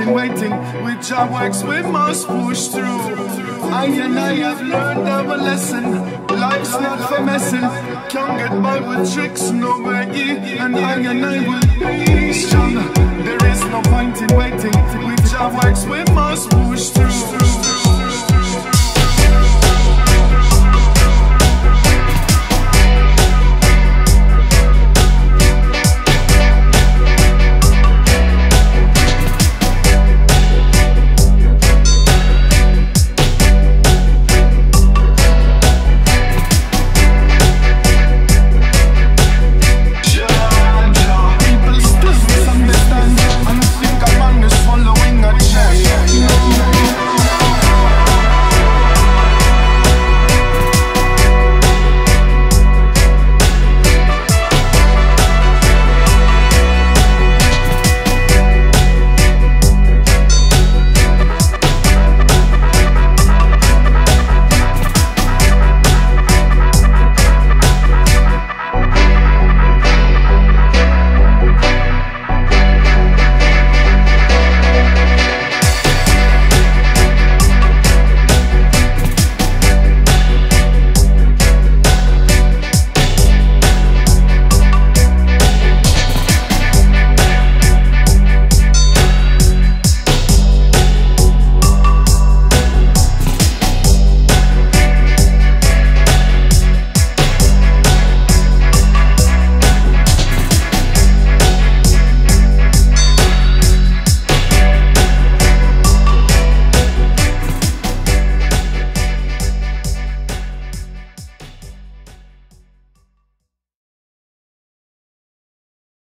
in waiting, which our works we must push through. I and I have learned our lesson. Life's not for messing. Can't get by with tricks, no way. And I and I will be strong. There is no point in waiting, which our works we